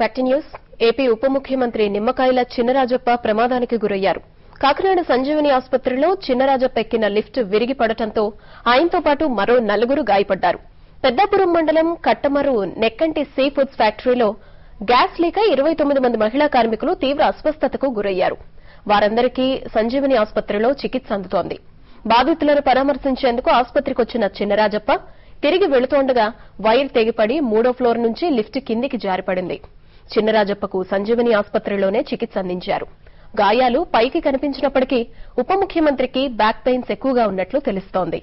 News. AP ఉప ముఖ్యమంత్రి నిమ్మకాయల చినరాజప్ప ప్రమాదానికి గురయ్యారు. కాకినాడ సంజీవని ఆసుపత్రిలో చినరాజప్ప ఎక్కిన లిఫ్ట్ విరిగి పడటంతో ఆయనతో పాటు మరో నలుగురు గాయపడ్డారు. పెద్దాపురం మండలం కట్టమరు నెక్కంటి సీ ఫుడ్స్ ఫ్యాక్టరీలో గ్యాస్ లీక ఇరవై తొమ్మిది మంది మహిళా కార్మికులు తీవ్ర అస్వస్థతకు గురయ్యారు. వారందరికీ సంజీవని ఆసుపత్రిలో చికిత్స అందుతోంది. బాధితులను పరామర్శించేందుకు ఆసుపత్రికి వచ్చిన చిన్నరాజప్ప తిరిగి వెళుతోండగా వైర్ తెగిపడి మూడో ఫ్లోర్ నుంచి లిఫ్ట్ కిందికి జారిపడింది. చిన్నరాజప్పకు సంజీవని ఆసుపత్రిలోనే చికిత్స అందించారు. గాయాలు పైకి కనిపించినప్పటికీ ఉప ముఖ్యమంత్రికి బ్యాక్ పెయిన్స్ ఎక్కువగా ఉన్నట్లు తెలుస్తోంది.